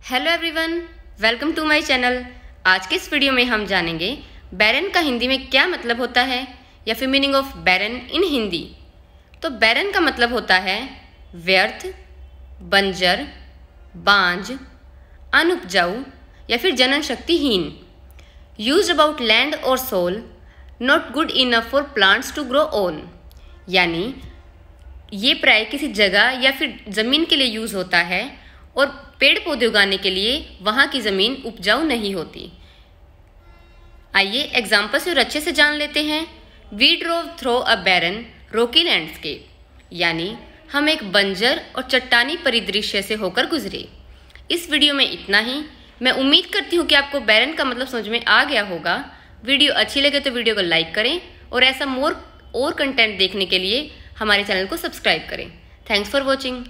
Hello everyone welcome to my channel आज के इस वीडियो में हम जानेंगे बैरन का हिंदी में क्या मतलब होता है, या फिर meaning of barren in Hindi? तो बैरन का मतलब होता है, व्यर्थ, बंजर, बांझ, अनुपजाऊ, या फिर जनन शक्तिहीन यूज़ अबाउट लैंड और soil not good enough for plants to grow on यानी, ये प्राय किसी जगह या फिर ज़मीन के लिए यूज़ होता है और पेड़ पौधे उगाने के लिए वहाँ की ज़मीन उपजाऊ नहीं होती। आइए एग्ज़ाम्पल से और अच्छे से जान लेते हैं। We drove through a barren rocky landscape यानी हम एक बंजर और चट्टानी परिदृश्य से होकर गुजरे। इस वीडियो में इतना ही। मैं उम्मीद करती हूँ कि आपको बैरन का मतलब समझ में आ गया होगा। वीडियो अच्छी लगे तो वीडियो को लाइक करें और ऐसा मोर और कंटेंट देखने के लिए हमारे चैनल को सब्सक्राइब करें। Thanks for watching